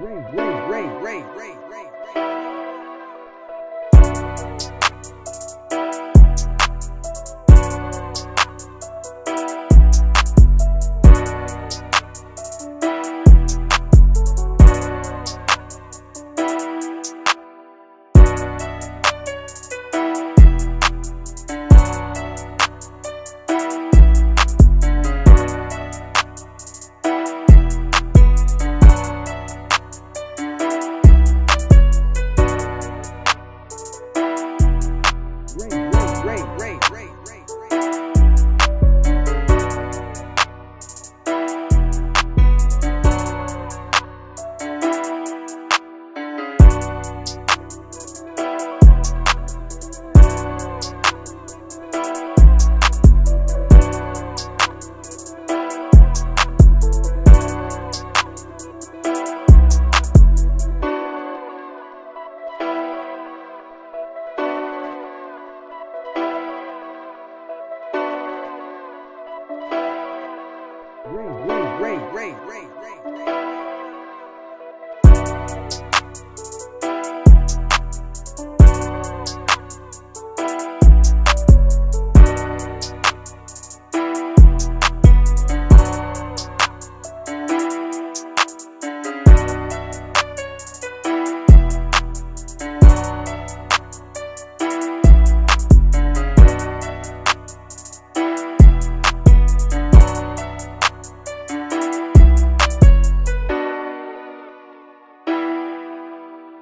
Ray, Ray, Ray, Ray, Ray, Ray, Ray, Ray, Ray, Ray, Ray, Ray, Ray, Ray.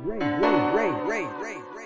Ray, Ray, Ray, Ray, Ray.